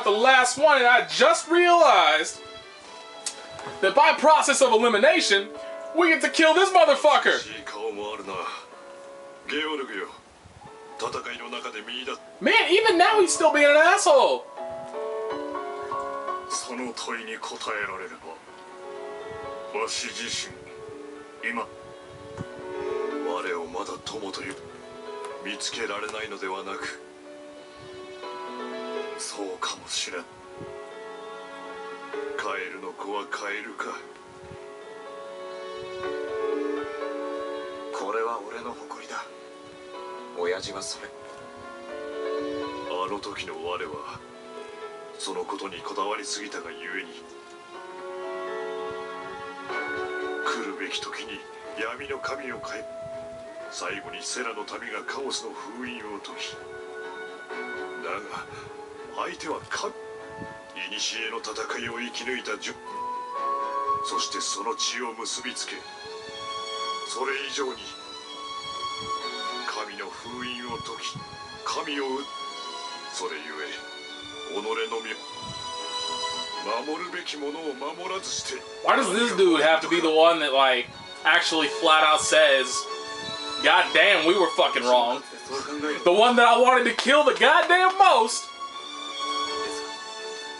out the last one, and I just realized that by process of elimination, we get to kill this motherfucker. Man, even now he's still being an asshole. そう見つけられないのではなくそうかもしれん。カエルの子はカエルか。これは俺の誇りだ。親父はそれ。あの時の我はそのことにこだわりすぎたがゆえに来るべき時に闇の神を変え最後にセラの民がカオスの封印を解きだが相手は神古の戦いを生き抜いたジュそしてその血を結びつけそれ以上に神の封印を解き神を討それゆえ己の身守るべきものを守らずして Why does this dude have to be the one that, like, actually flat out says, God damn, we were fucking wrong? The one that I wanted to kill the goddamn most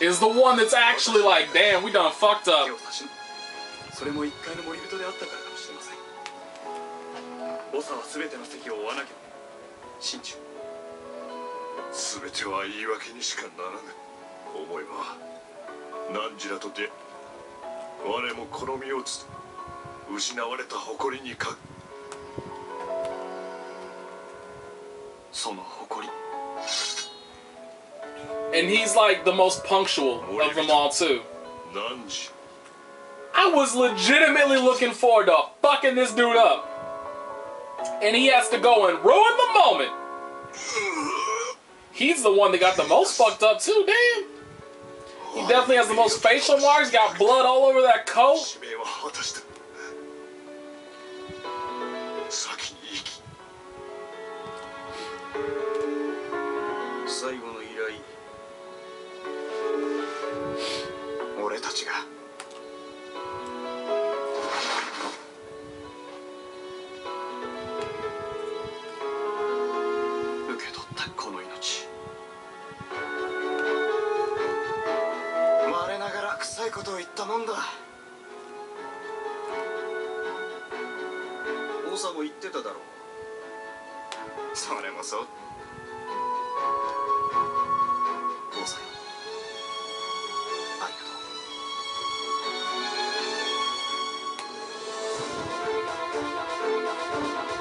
is the one that's actually like, damn, we done fucked up. それも一回の森人であったからかもしれません長は全ての席を追わなきゃ心中全ては言い訳にしかならぬ思えば何時らとて我もこの身をつ失われた誇りにかその誇り And he's like the most punctual of them all, too. I was legitimately looking forward to fucking this dude up. And he has to go and ruin the moment. He's the one that got the most fucked up, too, damn. He definitely has the most facial marks, got blood all over that coat. 王さんも言ってただろうそれもそう父さんありがとう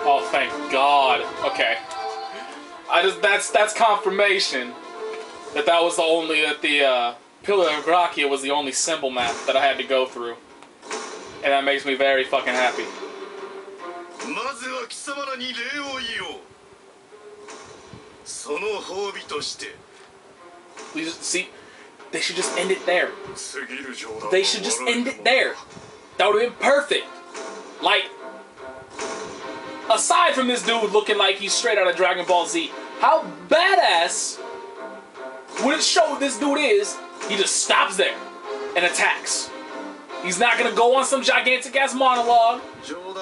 Oh, thank God. Okay. I just that's that's confirmation that that was the only that the uh, Pillar of Gracia was the only symbol map that I had to go through, and that makes me very fucking happy. まずは貴様らに礼を言おうその褒美として We just see, they should just end it there. 過ぎる冗談 They should just end it there. That would have been perfect. Like, aside from this dude looking like he's straight out of Dragon Ball Z, how badass would it show this dude is? He just stops there and attacks. He's not gonna go on some gigantic ass monologue.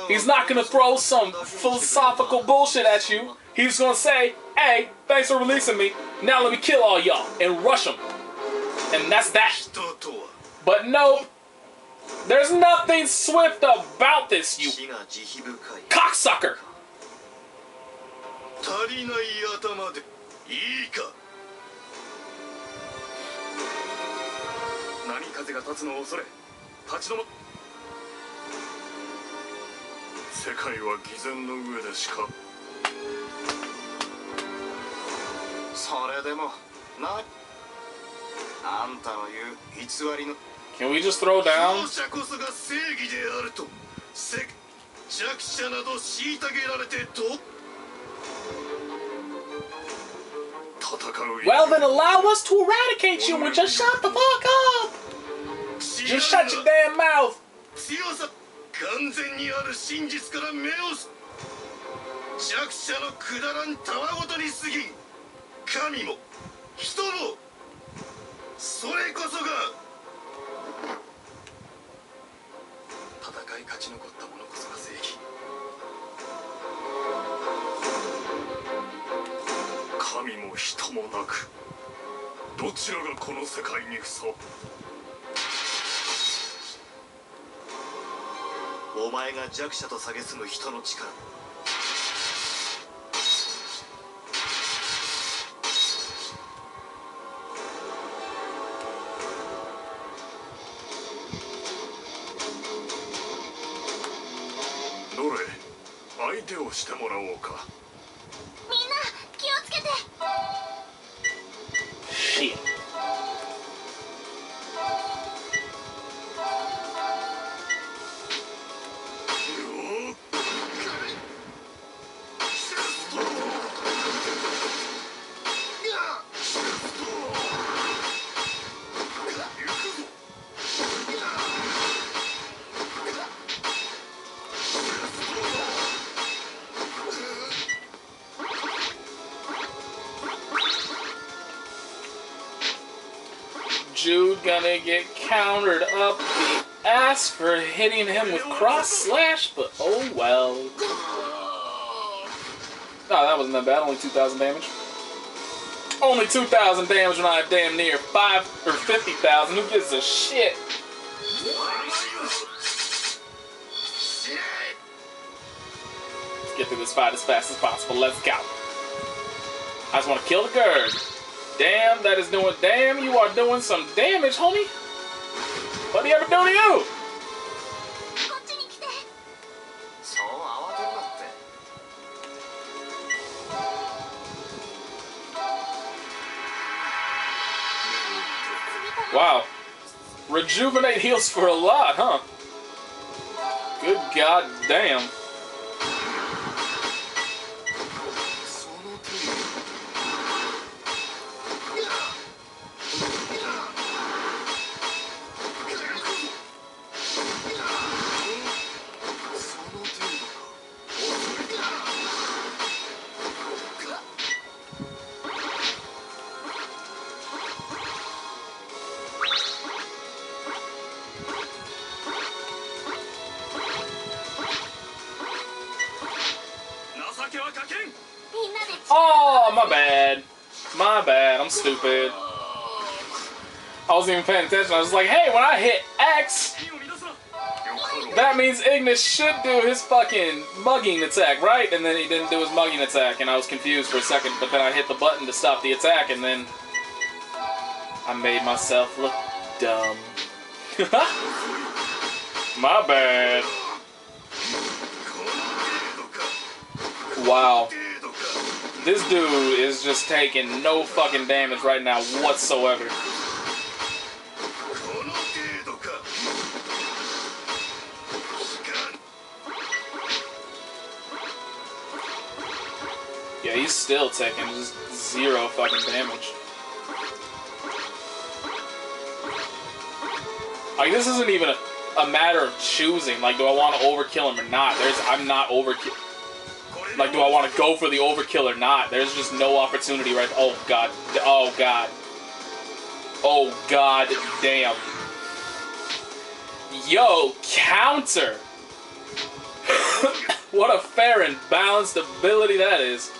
He's not gonna throw some philosophical bullshit at you. He's gonna say, hey, thanks for releasing me. Now let me kill all y'all and rush them. And that's that. But nope. there's nothing swift about this, you cocksucker. 立ち止ま世界は偽善の上でしか。それでもな。あんたの言う偽りの。Can we just throw down? 強者こそが正義であると。せ弱者など虐げられてと戦う Well, then allow us to eradicate you and just shut the fuck up. Just shut your damn mouth. 強さ完全にある真実から目を弱者のくだらんたわごとに過ぎん神も人もそれこそが戦い勝ち残った者こそが正義神も人もなくどちらがこの世界にふさお前が弱者と蔑む人の力。どれ相手をしてもらおうか。Countered up the ass for hitting him with cross slash, but oh well. Oh, that wasn't that bad. Only 2,000 damage. Only 2,000 damage when I have damn near 5 or 50,000. Who gives a shit? Let's get through this fight as fast as possible. Let's go. I just want to kill the gird. Damn, that is doing. Damn, you are doing some damage, homie. What did he ever do to you? Wow. Rejuvenate heals for a lot, huh? Good god damn. My bad, I'm stupid. I wasn't even paying attention. I was like, hey, when I hit X, that means Ignis should do his fucking mugging attack, right? And then he didn't do his mugging attack, and I was confused for a second, but then I hit the button to stop the attack, and then I made myself look dumb. My bad. Wow. This dude is just taking no fucking damage right now whatsoever. Yeah, he's still taking just zero fucking damage. Like, this isn't even a, a matter of choosing. Like, do I want to overkill him or not? There's, I'm not overkill like, do I want to go for the overkill or not? There's just no opportunity right. Oh god. Oh god. Oh god damn. Yo, counter. what a fair and balanced ability that is.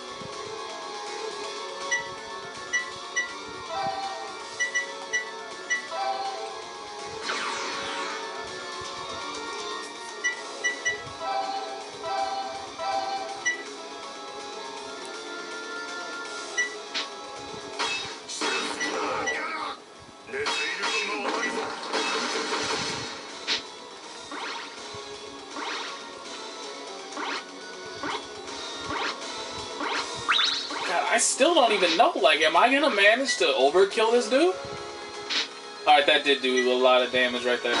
still don't even know. Like, am I gonna manage to overkill this dude? All right, that did do a lot of damage right there.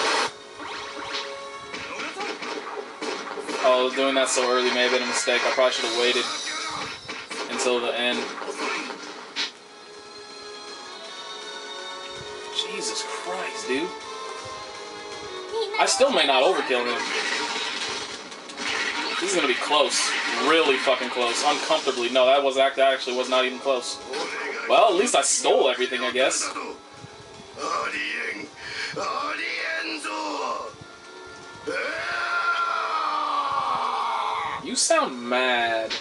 Oh, doing that so early may have been a mistake. I probably should have waited until the end. Jesus Christ, dude. I still may not overkill him. This is gonna be close. Really fucking close. Uncomfortably. No, that was that actually was not even close. Well, at least I stole everything, I guess. You sound mad.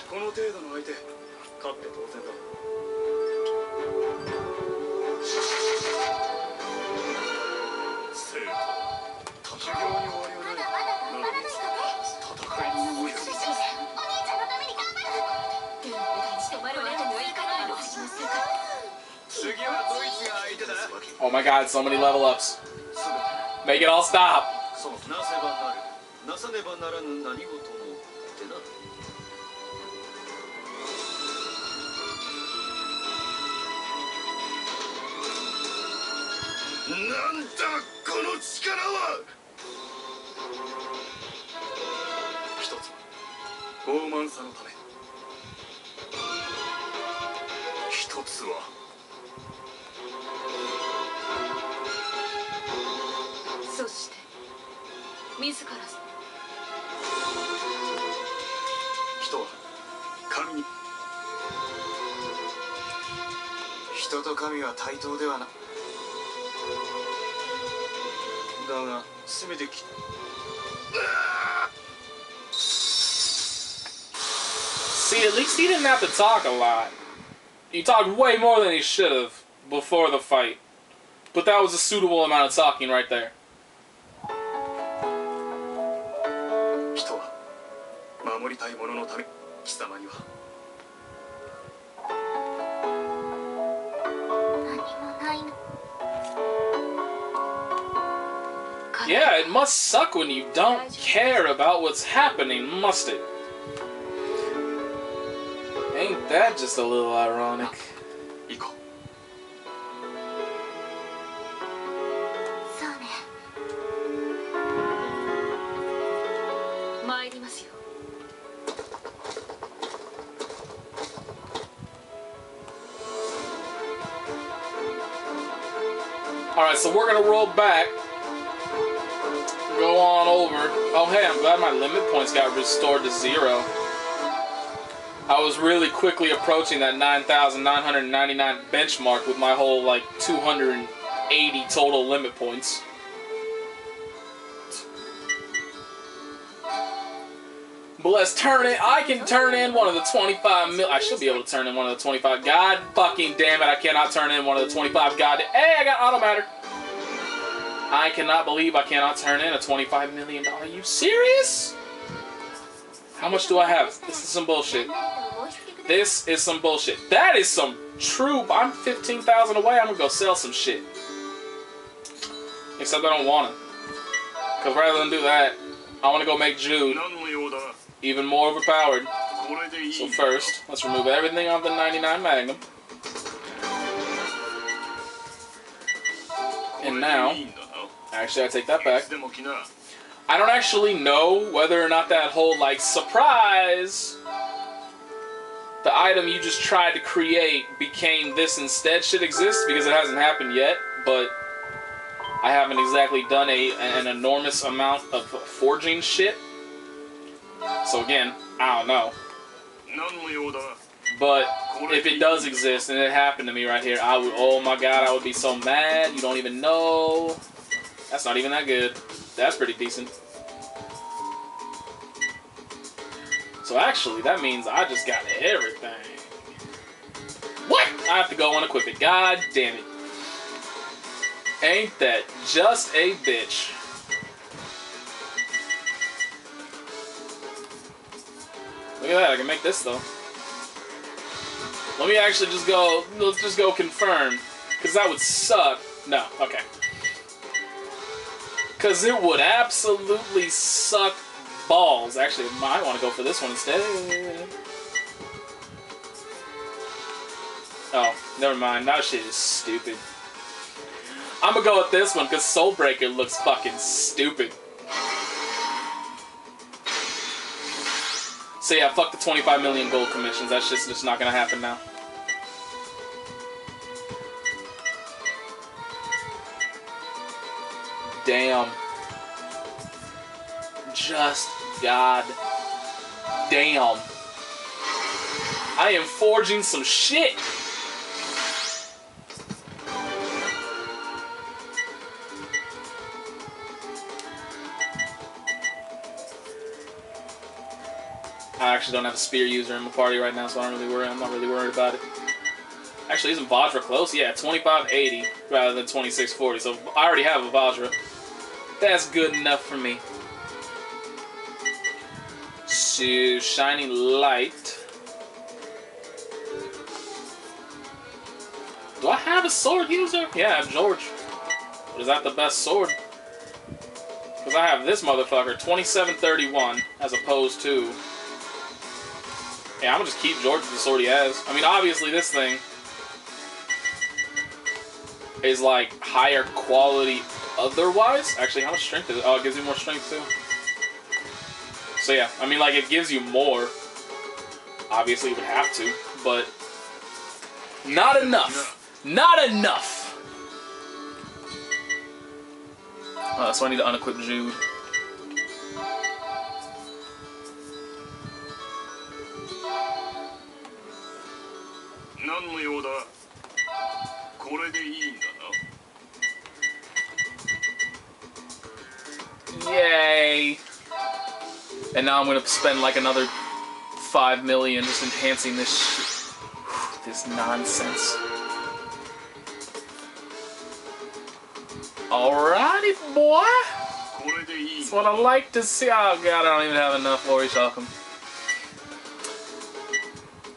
Oh my god, so many level ups. Make it all stop. そ自ら人は神に人と神は対等ではなだが全てき See, at least he didn't have to talk a lot. He talked way more than he should have before the fight. But that was a suitable amount of talking right there. 守りたいもののため貴様には何もないの Yeah, it must suck when you don't care about what's happening, must it? Ain't that just a little ironic? Alright, so we're gonna roll back. Go on over. Oh, hey, I'm glad my limit points got restored to zero. I was really quickly approaching that 9,999 benchmark with my whole, like, 280 total limit points. But let's turn it. I can turn in one of the 25 mil. I should be able to turn in one of the 25. God fucking damn it. I cannot turn in one of the 25. God. Hey, I got auto matter. I cannot believe I cannot turn in a $25 million. Are you serious? How much do I have? This is some bullshit. This is some bullshit. That is some true. I'm 15,000 away. I'm going to go sell some shit. Except I don't want to. Because rather than do that, I want to go make Jude even more overpowered. So first, let's remove everything off the 99 Magnum. And now, actually I take that back. I don't actually know whether or not that whole, like, surprise, the item you just tried to create became this instead should exist because it hasn't happened yet, but I haven't exactly done a, an enormous amount of forging shit. So again, I don't know. But if it does exist and it happened to me right here, I would, oh my god, I would be so mad. You don't even know. That's not even that good. That's pretty decent. So actually, that means I just got everything. What? I have to go and equip it. God damn it. Ain't that just a bitch. Look at that, I can make this though. Let me actually just go, let's just go confirm. Because that would suck. No, okay. Because it would absolutely suck balls. Actually, I might want to go for this one instead. Oh, never mind. That shit is stupid. I'm gonna go with this one because Soulbreaker looks fucking stupid. So yeah, fuck the 25 million gold commissions. That's just, just not gonna happen now. Damn. Just god damn. I am forging some shit. Actually don't have a spear user in my party right now, so I don't really worry. I'm not really worried about it. Actually, isn't Vajra close? Yeah, 2580 rather than 2640. So I already have a Vajra. That's good enough for me. So, Shining Light. Do I have a sword user? Yeah, I have George. But is that the best sword? Because I have this motherfucker, 2731, as opposed to... Yeah, I'm gonna just keep George with the sword he has. I mean, obviously this thing is like higher quality otherwise. Actually, how much strength is it? Oh, it gives you more strength too. So yeah, I mean, like it gives you more. Obviously, it would have to, but not enough. Not enough. Uh, so I need to unequip Jude. 何の用だこれでいいんだ Yay! And now I'm gonna spend like another five million just enhancing this sh- this nonsense. Alrighty, boy. これでいい That's what I like to see. Oh god, I don't even have enough Ori Shalcom.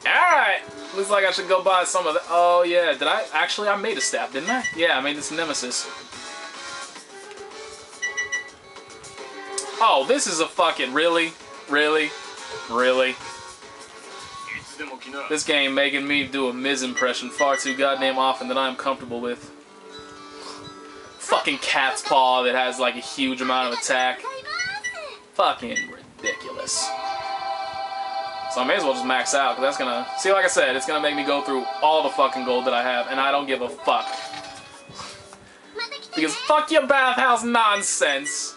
Alright. Looks like I should go buy some of the... Oh, yeah. Did I... Actually, I made a staff, didn't I? Yeah, I made this Nemesis. Oh, this is a fucking... Really? Really? Really? This game making me do a Miz impression far too goddamn often that I'm comfortable with. Fucking cat's paw that has like a huge amount of attack. Fucking ridiculous. So I may as well just max out, because that's gonna... See, like I said, it's gonna make me go through all the fucking gold that I have, and I don't give a fuck. because fuck your bathhouse nonsense!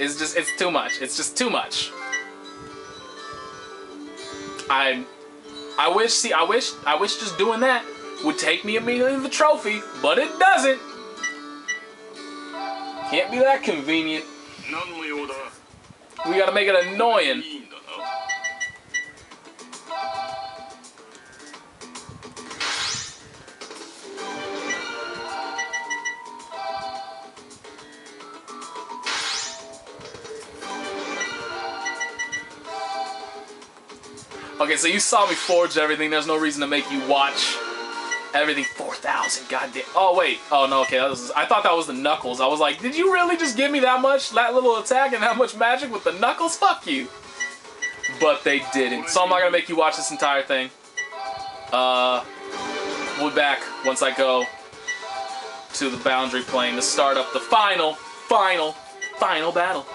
It's just, it's too much. It's just too much. I, I wish, see, I wish, I wish just doing that would take me immediately to the trophy, but it doesn't. Can't be that convenient. We gotta make it annoying. Okay, so you saw me forge everything. There's no reason to make you watch everything 4,000. Goddamn. Oh, wait. Oh, no, okay. Was, I thought that was the Knuckles. I was like, did you really just give me that much, that little attack and that much magic with the Knuckles? Fuck you. But they didn't. So I'm not going to make you watch this entire thing. Uh, we'll be back once I go to the boundary plane to start up the final, final, final battle.